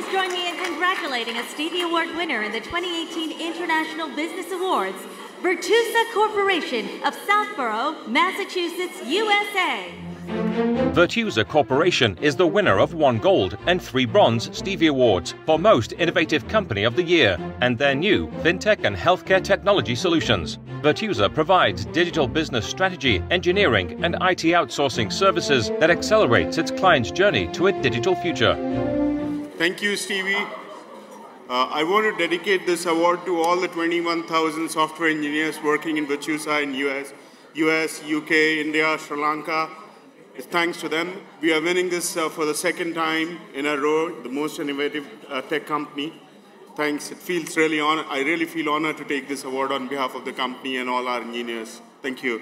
please join me in congratulating a Stevie Award winner in the 2018 International Business Awards, Virtusa Corporation of Southborough, Massachusetts, USA. Virtusa Corporation is the winner of one gold and three bronze Stevie Awards for Most Innovative Company of the Year and their new FinTech and Healthcare Technology Solutions. Virtusa provides digital business strategy, engineering, and IT outsourcing services that accelerates its clients' journey to a digital future. Thank you, Stevie. Uh, I want to dedicate this award to all the 21,000 software engineers working in Virtusa in US, US, UK, India, Sri Lanka, it's thanks to them. We are winning this uh, for the second time in a row, the most innovative uh, tech company. Thanks. It feels really honor. I really feel honored to take this award on behalf of the company and all our engineers. Thank you.